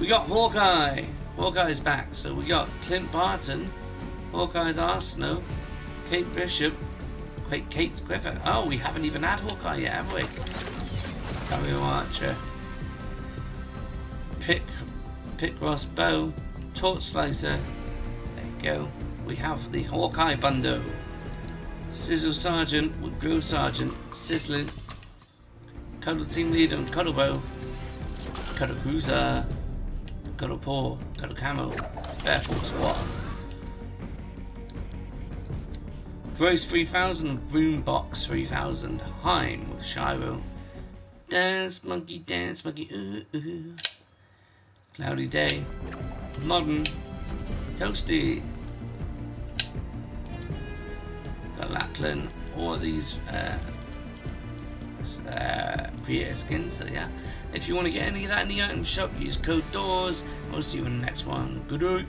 We got Hawkeye. Hawkeye's back. So we got Clint Barton, Hawkeye's Arsenal, Kate Bishop, Kate, Kate Griffith. Oh, we haven't even had Hawkeye yet, have we? Harry Archer. Pick, Pick Ross Bow, Torch Slicer. There you go. We have the Hawkeye bundle. Sizzle Sergeant Grill Sergeant, Sizzling, Cuddle Team Leader and Cuddle Bow, Cuddle Cruiser, Cuddle Paw, Cuddle Camo, Barefoot Squad. Gross 3000, Boombox 3000, Heim with Shiro, Dance Monkey, Dance Monkey, ooh ooh. Cloudy Day, Modern, Toasty, got Lachlan, all these uh, uh, creator skins. So yeah, if you want to get any of that in the item shop, use code DOORZ. I'll see you in the next one. Good.